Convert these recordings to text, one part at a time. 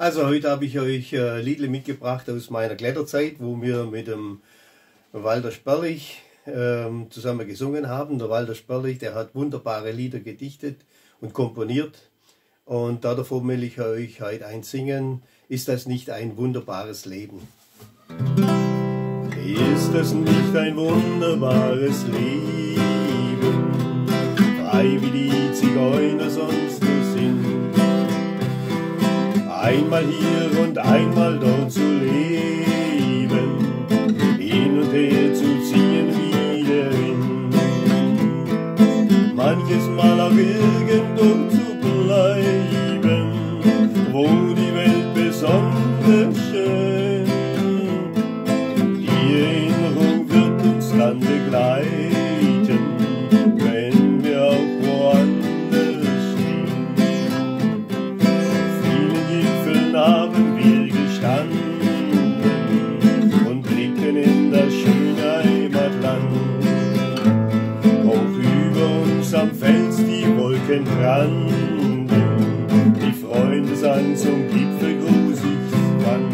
Also heute habe ich euch äh, Liedle mitgebracht aus meiner Kletterzeit, wo wir mit dem Walter Sperlich ähm, zusammen gesungen haben. Der Walter Sperlich, der hat wunderbare Lieder gedichtet und komponiert. Und davon will ich euch heute einsingen. Ist das nicht ein wunderbares Leben? Ist das nicht ein wunderbares Leben? Frei wie die Zigeuner sonst einmal hier und einmal dort zu leben, hin und her zu ziehen wieder hin. Manches Mal auch irgendwo zu bleiben, wo die Welt besonders schön. Die brannten, die Freunde sang zum Gipfelgruß ich wann.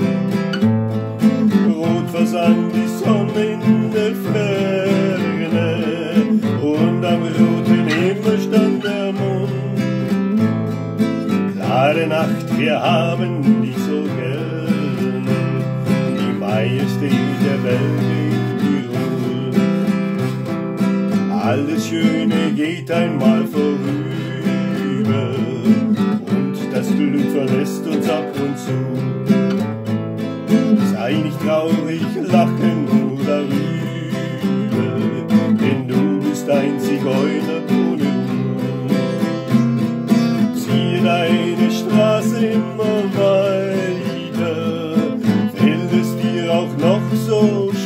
Rot versang die Sonne in der Ferne und am roten Himmel stand der Mond. Klare Nacht, wir haben Majestät der Welt. Alles Schöne geht einmal vorüber und das Glück verlässt uns ab und zu. Sei nicht traurig, lachen nur darüber, denn du bist ein Zigeuner ohne Ruhe. Ziehe deine Straße immer weiter auch noch so schwer.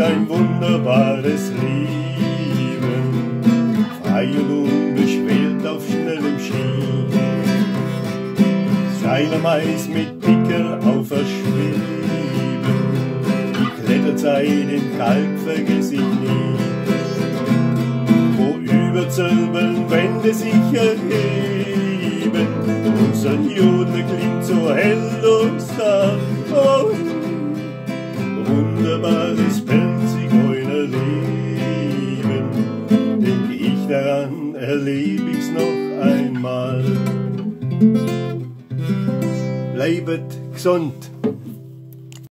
Ein wunderbares Leben? Frei und unbeschwert auf schnellem Ski. Seine Mais mit Pickel auferschwimmt Zeit im Kalb vergiss ich nie. Wo über Zölbeln Wände sich erheben, unser Jodel klingt so hell und erleb ich's noch einmal. Bleibet gesund!